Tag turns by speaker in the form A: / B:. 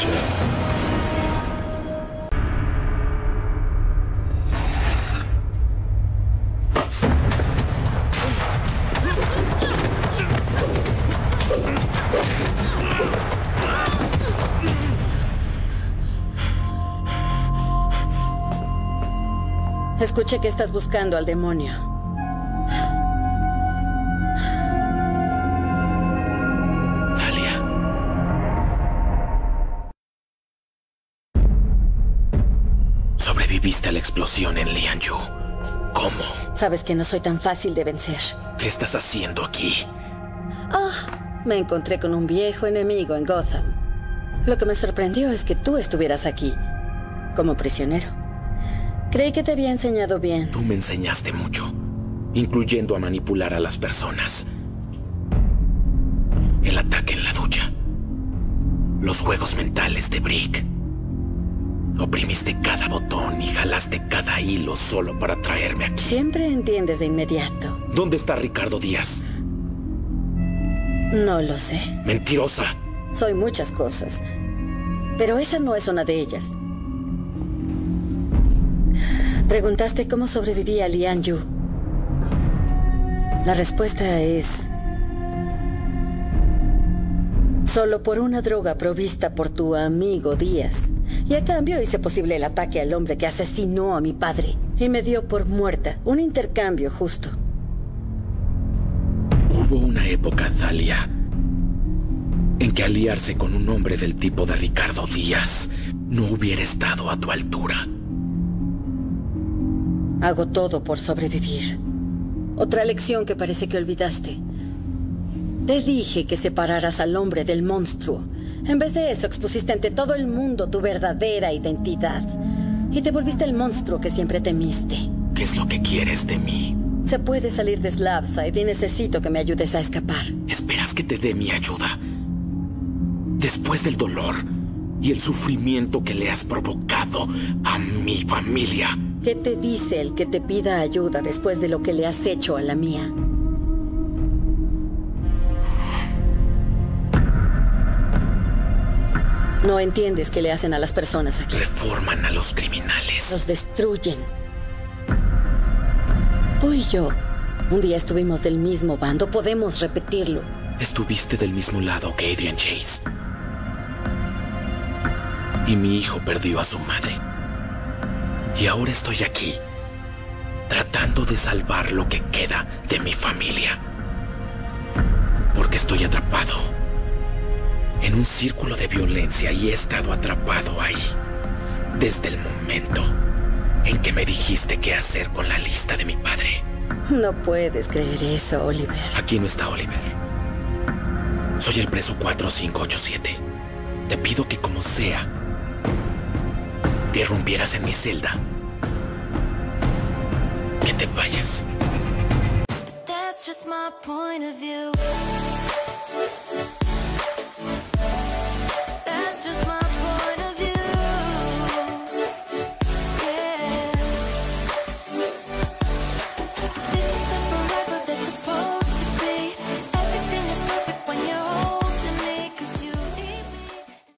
A: lucha.
B: Escuché que estás buscando al demonio.
C: Sobreviviste a la explosión en Lianyu. ¿Cómo?
B: Sabes que no soy tan fácil de vencer.
C: ¿Qué estás haciendo aquí?
B: Me encontré con un viejo enemigo en Gotham. Lo que me sorprendió es que tú estuvieras aquí, como prisionero. Creí que te había enseñado bien.
C: Tú me enseñaste mucho, incluyendo a manipular a las personas. El ataque en la ducha. Los juegos mentales de Brick. Oprimiste cada botón y jalaste cada hilo solo para traerme aquí.
B: Siempre entiendes de inmediato.
C: ¿Dónde está Ricardo Díaz?
B: No lo sé.
C: Mentirosa.
B: Soy muchas cosas. Pero esa no es una de ellas. Preguntaste cómo sobrevivía Lian Yu. La respuesta es... Solo por una droga provista por tu amigo Díaz. Y a cambio hice posible el ataque al hombre que asesinó a mi padre. Y me dio por muerta. Un intercambio justo.
C: Hubo una época, Dalia, en que aliarse con un hombre del tipo de Ricardo Díaz no hubiera estado a tu altura.
B: Hago todo por sobrevivir. Otra lección que parece que olvidaste. Te dije que separaras al hombre del monstruo. En vez de eso, expusiste ante todo el mundo tu verdadera identidad. Y te volviste el monstruo que siempre temiste.
C: ¿Qué es lo que quieres de mí?
B: Se puede salir de Slabside y necesito que me ayudes a escapar.
C: ¿Esperas que te dé mi ayuda? Después del dolor y el sufrimiento que le has provocado a mi familia.
B: ¿Qué te dice el que te pida ayuda después de lo que le has hecho a la mía? No entiendes qué le hacen a las personas aquí.
C: Reforman a los criminales.
B: Los destruyen. Tú y yo, un día estuvimos del mismo bando. Podemos repetirlo.
C: Estuviste del mismo lado que Adrian Chase. Y mi hijo perdió a su madre. Y ahora estoy aquí, tratando de salvar lo que queda de mi familia. Porque estoy atrapado en un círculo de violencia y he estado atrapado ahí desde el momento en que me dijiste qué hacer con la lista de mi padre.
B: No puedes creer eso, Oliver.
C: Aquí no está Oliver. Soy el preso 4587. Te pido que como sea, que rompieras en mi celda. Que te vayas.
D: That's just my point of view.